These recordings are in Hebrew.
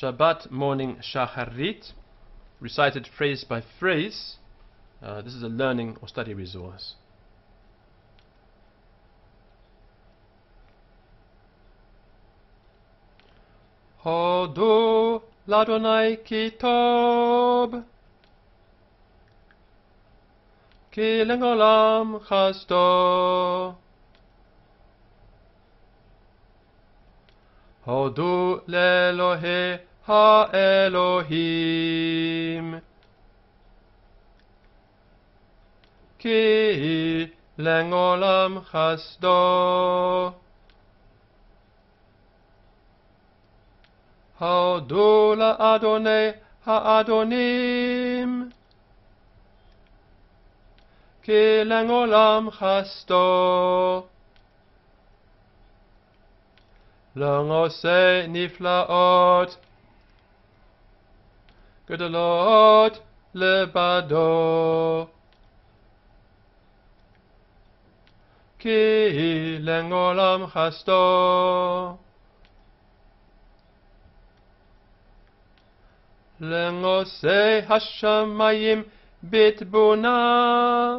Shabbat morning shacharit, recited phrase by phrase. Uh, this is a learning or study resource. Hodu l'Adonai kitob, ki lengolam chasto. הודו לאלוהי האלוהים. כי לעולם חסדו. הודו לאדוני האדונים. כי לעולם חסדו. לעושה נפלאות גדולות לבדו. כי לעולם חסדו. לעושי השמיים בתבונה.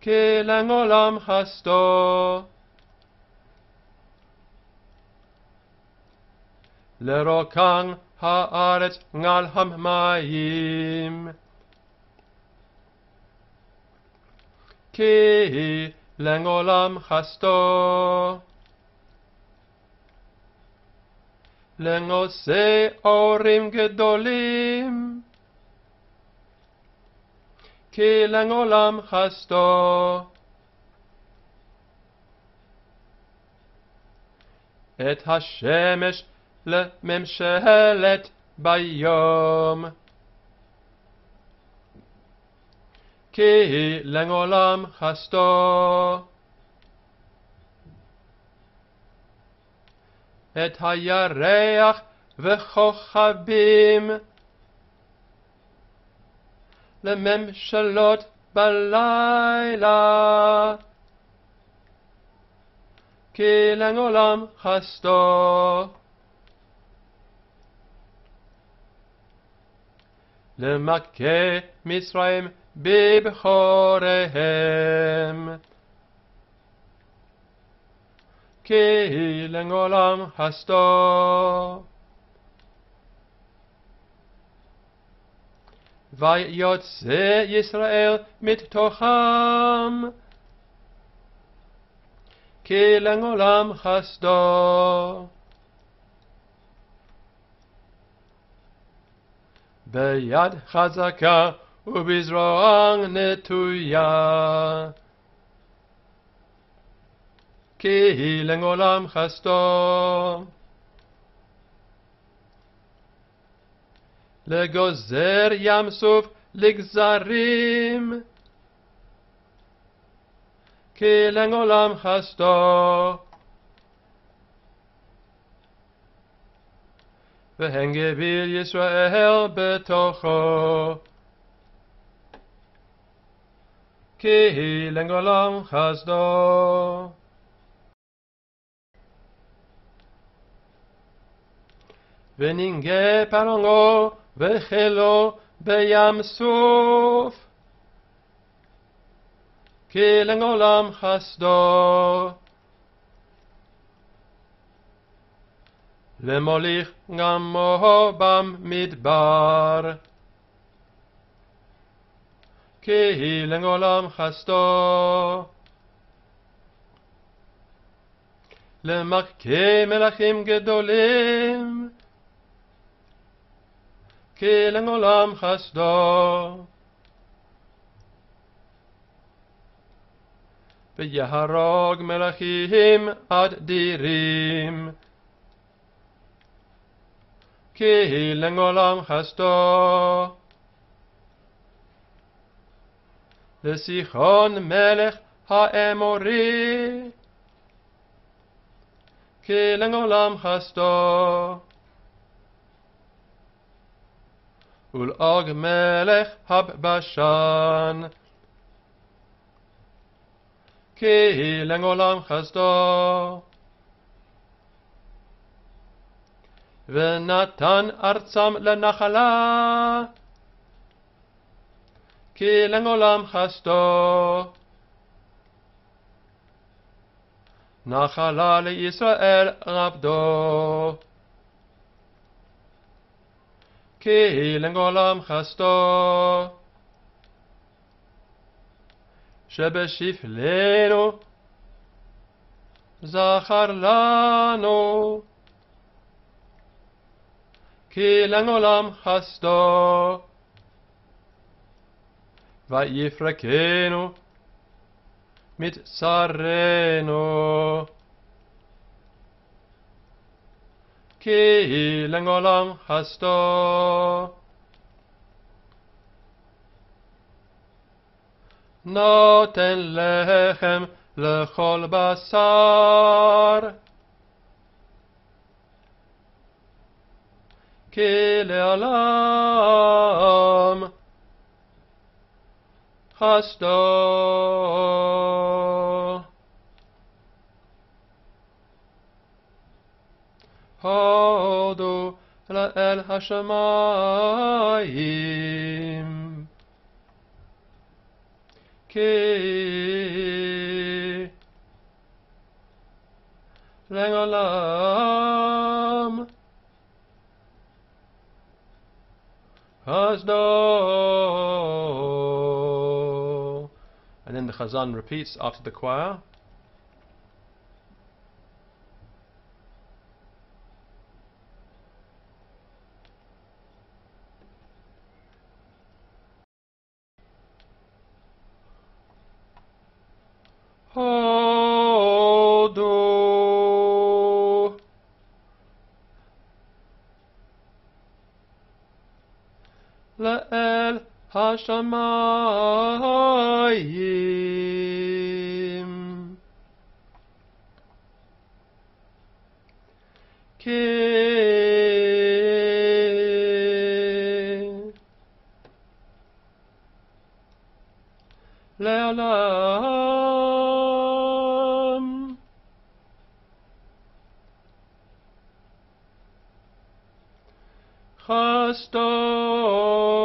כי לעולם חסדו. לרוקן הארץ על המים. כי לעולם חסדו. לנושא אורים גדולים, כי לעולם חסדו. את השמש לממשלת ביום. כי לעולם חסדו. את הירח וכוכבים לממשלות בלילה. כי לעולם חסדו. למכה מצרים בבחוריהם. כי לעולם חסדו. ויוצא ישראל מתוכם, כי לעולם חסדו. ביד חזקה ובזרוע נטויה. כי לעולם חסדו. לגוזר ים סוף לגזרים, כי לעולם חסדו. והן גביל ישראל בתוכו. כי לעולם חסדו. וננגה פרעו וחילו בים סוף. כי לעולם חסדו. למוליך גמו במדבר. כי לעולם חסדו. למכה מלכים גדולים. כי לעולם חסדו. ויהרוג מלכים אדירים. که لنگولام خستو لسیخان ملخ ها اموری که لنگولام خستو اول آگ ملخ هب بشان که لنگولام خستو ונתן ארצם לנחלה, כי לעולם חסדו. נחלה לישראל עבדו. כי לעולם חסדו. שבשפלנו זכר לנו כי לעולם חסדו ויפרקנו מצרנו כי לעולם חסדו נותן לחם לכל בשר. Kileolam Hasto Hodu La'el Hashemayim Ki Le'olam as. And then the Chazan repeats after the choir. Oh, do. La'el Hashamayim. Ki stone.